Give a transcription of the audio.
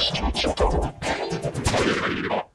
していっちゃった。い